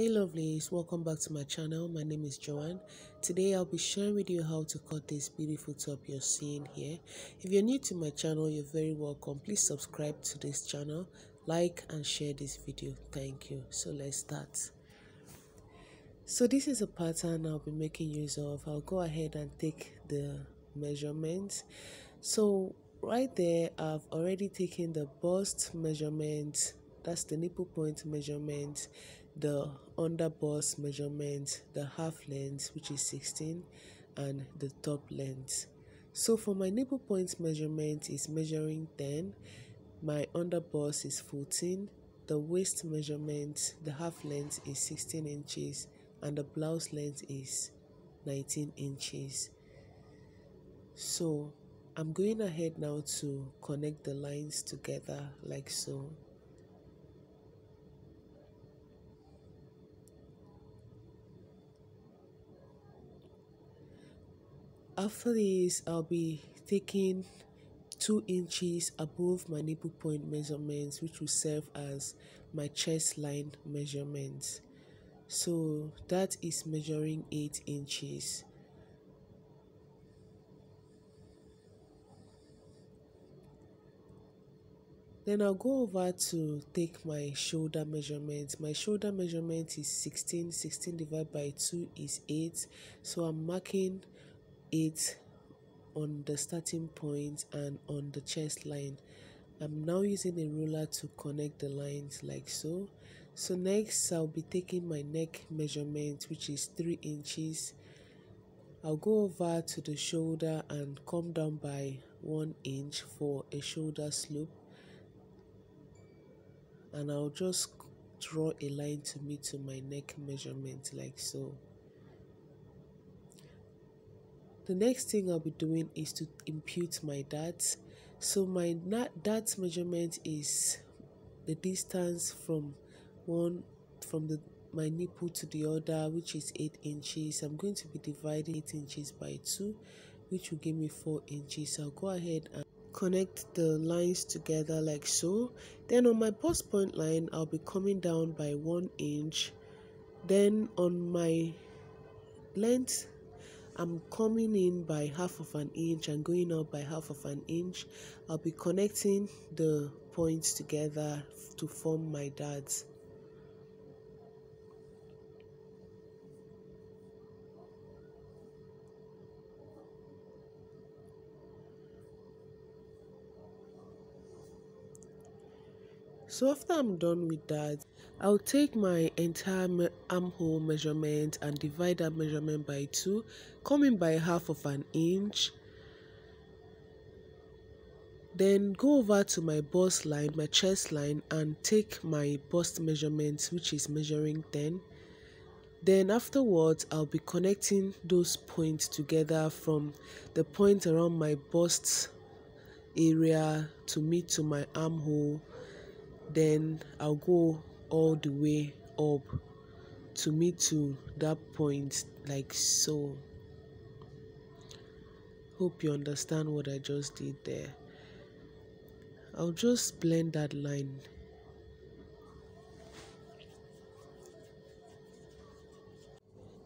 Hey lovelies, welcome back to my channel. My name is Joanne. Today I'll be sharing with you how to cut this beautiful top you're seeing here. If you're new to my channel, you're very welcome. Please subscribe to this channel, like and share this video. Thank you. So let's start. So this is a pattern I'll be making use of. I'll go ahead and take the measurements. So right there, I've already taken the bust measurement. That's the nipple point measurement the under bust measurement, the half length which is 16 and the top length. So for my nipple point measurement is measuring 10, my under bust is 14, the waist measurement, the half length is 16 inches and the blouse length is 19 inches. So I'm going ahead now to connect the lines together like so. After this, I'll be taking 2 inches above my nipple point measurements which will serve as my chest line measurements. So that is measuring 8 inches. Then I'll go over to take my shoulder measurement. My shoulder measurement is 16. 16 divided by 2 is 8. So I'm marking it on the starting point and on the chest line. I'm now using a ruler to connect the lines like so. So next I'll be taking my neck measurement which is 3 inches. I'll go over to the shoulder and come down by 1 inch for a shoulder slope. And I'll just draw a line to meet to my neck measurement like so. The next thing I'll be doing is to impute my dart. So my dart measurement is the distance from one from the my nipple to the other which is 8 inches. I'm going to be dividing 8 inches by 2 which will give me 4 inches. I'll go ahead and connect the lines together like so. Then on my post point line I'll be coming down by 1 inch. Then on my length I'm coming in by half of an inch and going up by half of an inch. I'll be connecting the points together to form my darts. So after I'm done with that, I'll take my entire armhole measurement and divide that measurement by 2, coming by half of an inch. Then go over to my bust line, my chest line and take my bust measurement which is measuring 10. Then afterwards, I'll be connecting those points together from the point around my bust area to meet to my armhole then I'll go all the way up to me to that point like so. Hope you understand what I just did there. I'll just blend that line.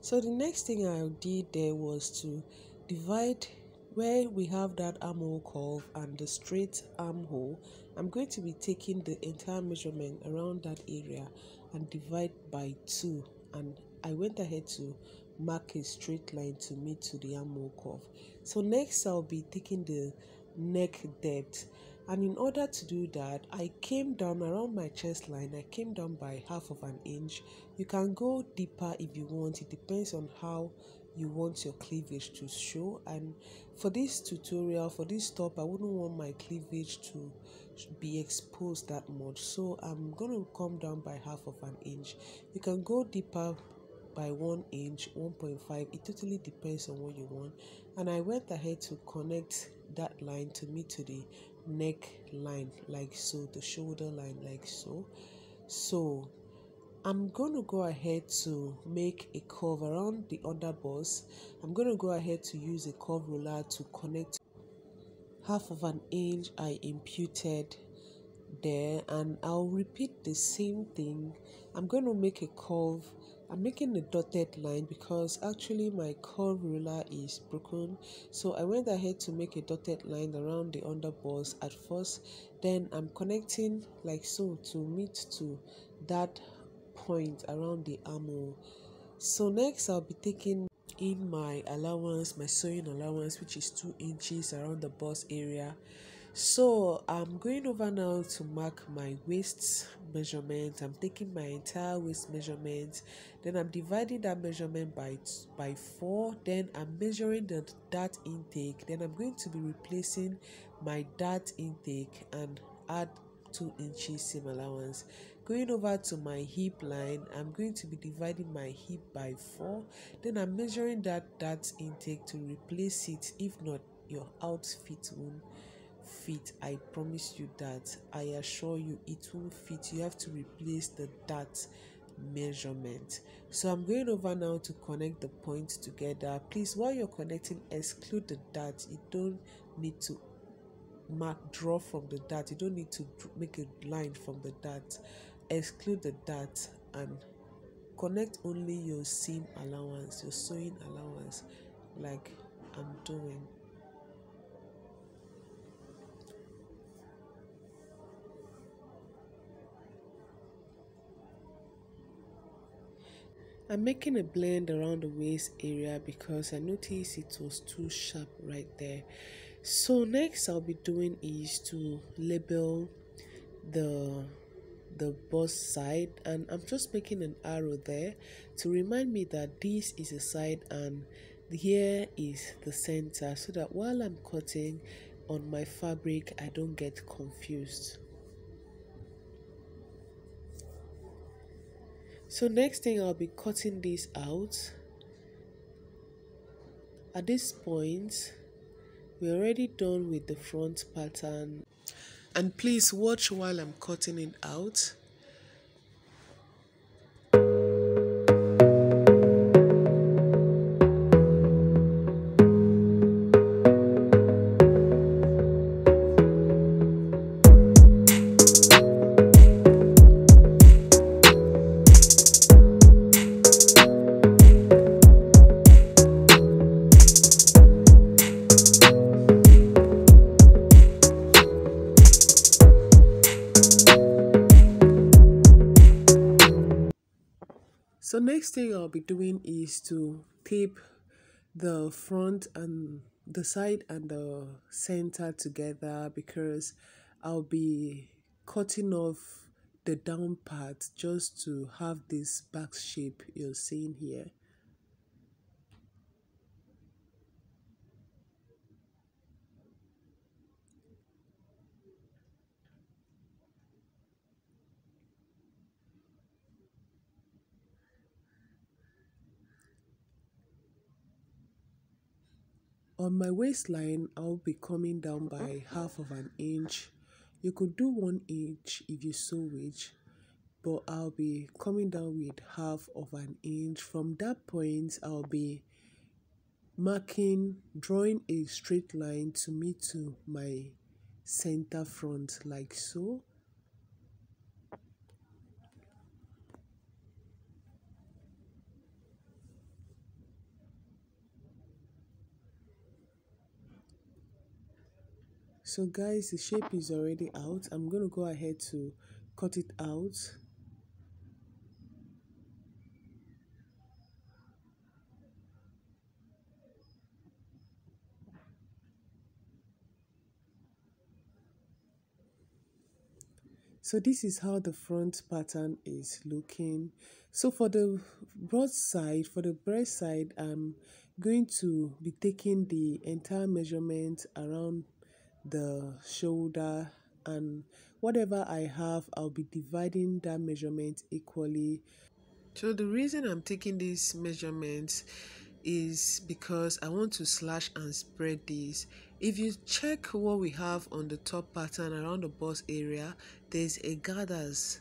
So the next thing I did there was to divide where we have that armhole curve and the straight armhole I'm going to be taking the entire measurement around that area and divide by 2 and I went ahead to mark a straight line to meet to the armhole curve. So next I'll be taking the neck depth. And in order to do that I came down around my chest line I came down by half of an inch. You can go deeper if you want. It depends on how you want your cleavage to show. And for this tutorial for this top i wouldn't want my cleavage to be exposed that much. So i'm going to come down by half of an inch. You can go deeper by one inch 1.5 it totally depends on what you want. And i went ahead to connect that line to meet to the neck line like so the shoulder line like so. So I'm going to go ahead to make a curve around the underbust. I'm going to go ahead to use a curve ruler to connect half of an inch I imputed there and I'll repeat the same thing. I'm going to make a curve. I'm making a dotted line because actually my curve ruler is broken. So I went ahead to make a dotted line around the underbust at first. Then I'm connecting like so to meet to that point around the armhole. So next I'll be taking in my allowance, my sewing allowance which is 2 inches around the bust area. So i'm going over now to mark my waist measurement. I'm taking my entire waist measurement. Then i'm dividing that measurement by by four. Then i'm measuring the dart intake. Then i'm going to be replacing my dart intake and add two inches seam allowance going over to my hip line i'm going to be dividing my hip by four. Then i'm measuring that dart intake to replace it. If not your outfit won't fit. I promise you that. I assure you it won't fit. You have to replace the dart measurement. So i'm going over now to connect the points together. Please while you're connecting exclude the dart. You don't need to mark draw from the dart. You don't need to make a line from the dart exclude the dart and connect only your seam allowance your sewing allowance like i'm doing I'm making a blend around the waist area because I noticed it was too sharp right there. So next I'll be doing is to label the the bust side and I'm just making an arrow there to remind me that this is a side and here is the center so that while I'm cutting on my fabric I don't get confused. so next thing I'll be cutting this out at this point we're already done with the front pattern and please watch while I'm cutting it out thing I'll be doing is to tape the front and the side and the center together because I'll be cutting off the down part just to have this back shape you're seeing here. On my waistline, I'll be coming down by half of an inch. You could do one inch if you so wish, but I'll be coming down with half of an inch. From that point, I'll be marking, drawing a straight line to meet to my center front like so. So guys the shape is already out. I'm going to go ahead to cut it out. So this is how the front pattern is looking. So for the broad side for the breast side i'm going to be taking the entire measurement around the shoulder and whatever I have I'll be dividing that measurement equally. So the reason I'm taking these measurements is because I want to slash and spread this. If you check what we have on the top pattern around the bust area there's a gathers.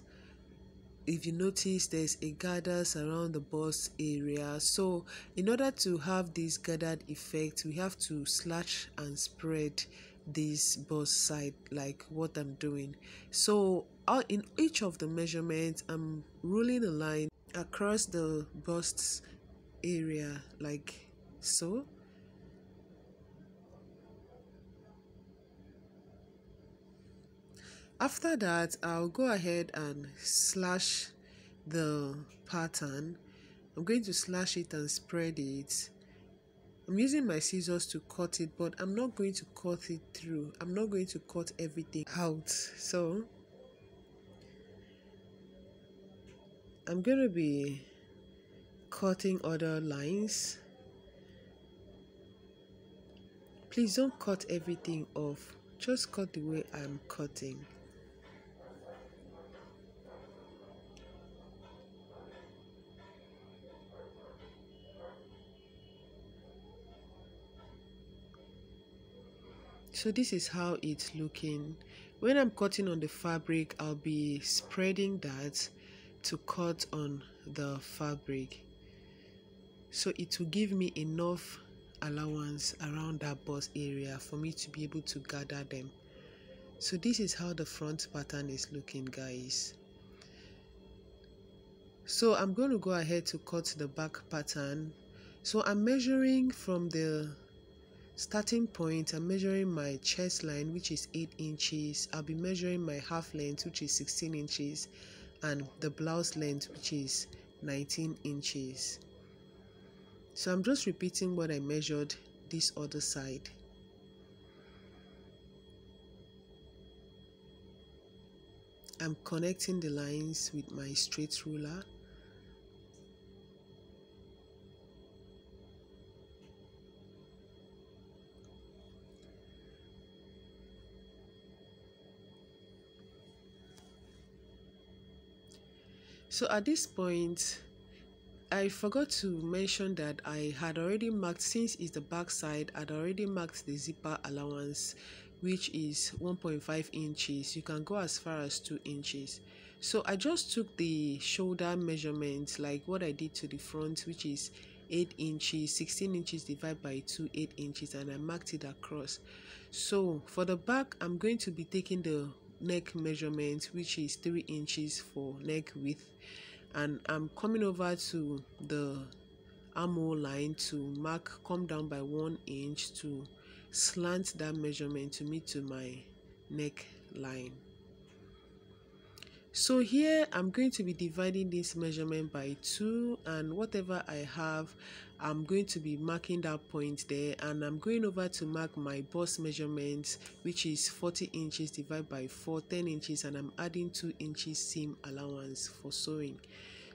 If you notice there's a gathers around the bust area. So in order to have this gathered effect we have to slash and spread this bust side like what i'm doing. So in each of the measurements i'm ruling a line across the bust area like so. After that I'll go ahead and slash the pattern. I'm going to slash it and spread it I'm using my scissors to cut it but I'm not going to cut it through. I'm not going to cut everything out. So I'm going to be cutting other lines. Please don't cut everything off. Just cut the way I'm cutting so this is how it's looking. When I'm cutting on the fabric I'll be spreading that to cut on the fabric. So it will give me enough allowance around that bust area for me to be able to gather them. So this is how the front pattern is looking guys. So I'm going to go ahead to cut the back pattern. So I'm measuring from the starting point i'm measuring my chest line which is 8 inches. I'll be measuring my half length which is 16 inches and the blouse length which is 19 inches. So i'm just repeating what i measured this other side. I'm connecting the lines with my straight ruler So at this point, I forgot to mention that I had already marked, since it's the back side, I'd already marked the zipper allowance, which is 1.5 inches. You can go as far as 2 inches. So I just took the shoulder measurement, like what I did to the front, which is 8 inches, 16 inches divided by 2, 8 inches, and I marked it across. So for the back, I'm going to be taking the neck measurement which is 3 inches for neck width. And I'm coming over to the armhole line to mark come down by one inch to slant that measurement to meet to my neck line. So here I'm going to be dividing this measurement by 2 and whatever I have I'm going to be marking that point there and I'm going over to mark my bust measurement which is 40 inches divided by 4 10 inches and I'm adding 2 inches seam allowance for sewing.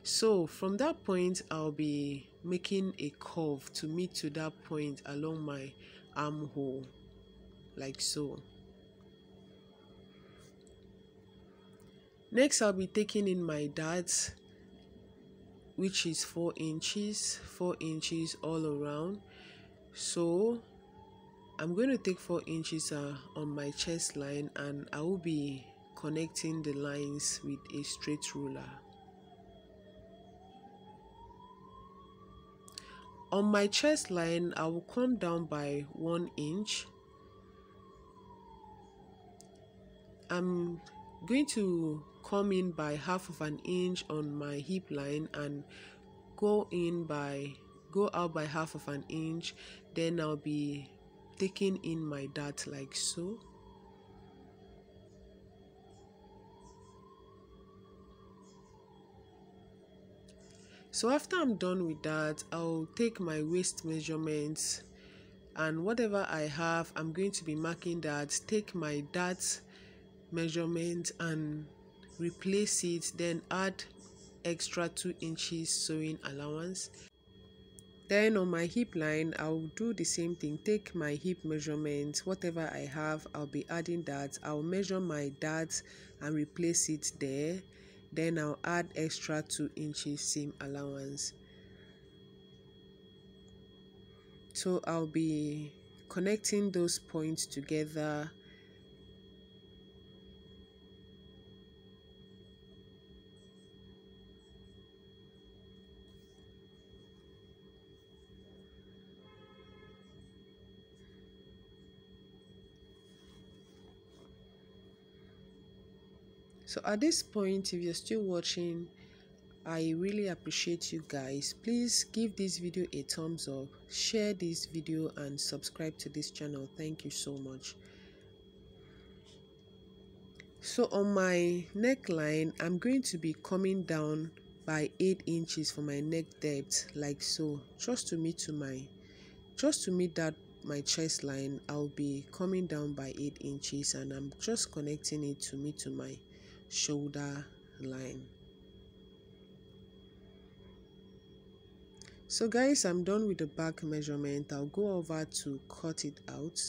So from that point I'll be making a curve to meet to that point along my armhole like so. Next i'll be taking in my darts which is four inches four inches all around. So i'm going to take four inches uh, on my chest line and i will be connecting the lines with a straight ruler. On my chest line i will come down by one inch. I'm going to come in by half of an inch on my hip line and go in by go out by half of an inch then I'll be taking in my dart like so. So after I'm done with that I'll take my waist measurements and whatever I have I'm going to be marking that. Take my dart measurement and replace it then add extra 2 inches sewing allowance. Then on my hip line i'll do the same thing. Take my hip measurement. Whatever i have i'll be adding that. I'll measure my dart and replace it there. Then i'll add extra 2 inches seam allowance. So i'll be connecting those points together so at this point if you're still watching i really appreciate you guys. Please give this video a thumbs up share this video and subscribe to this channel. Thank you so much. So on my neckline i'm going to be coming down by 8 inches for my neck depth like so. Just to meet to my just to meet that my chest line i'll be coming down by 8 inches and i'm just connecting it to me to my shoulder line. So guys i'm done with the back measurement. I'll go over to cut it out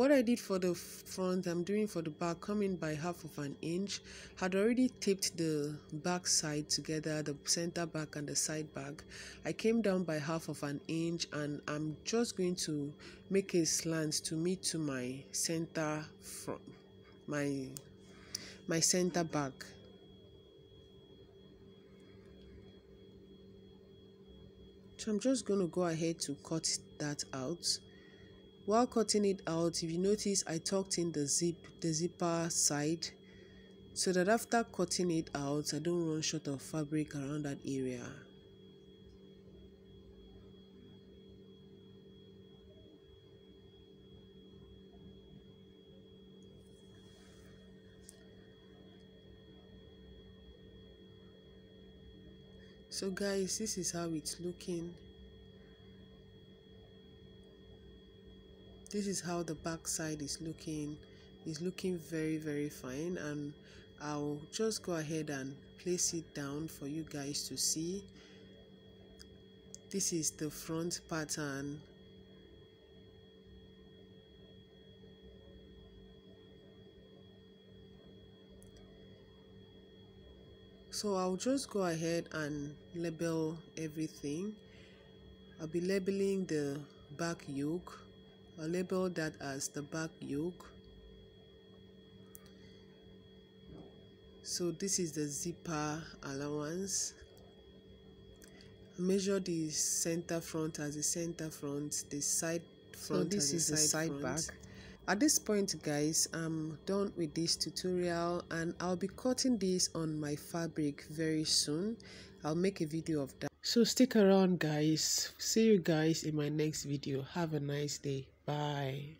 what i did for the front i'm doing for the back coming by half of an inch had already taped the back side together the center back and the side back. I came down by half of an inch and i'm just going to make a slant to meet to my center front my my center back. So i'm just going to go ahead to cut that out while cutting it out, if you notice, I tucked in the zip, the zipper side so that after cutting it out, I don't run short of fabric around that area. So guys, this is how it's looking. This is how the back side is looking is looking very very fine and I'll just go ahead and place it down for you guys to see. This is the front pattern. So I'll just go ahead and label everything. I'll be labeling the back yoke I'll label that as the back yoke. So this is the zipper allowance. Measure the center front as the center front the side front so this is the side, side back. At this point guys i'm done with this tutorial and i'll be cutting this on my fabric very soon. I'll make a video of that. So stick around guys. See you guys in my next video. Have a nice day Bye.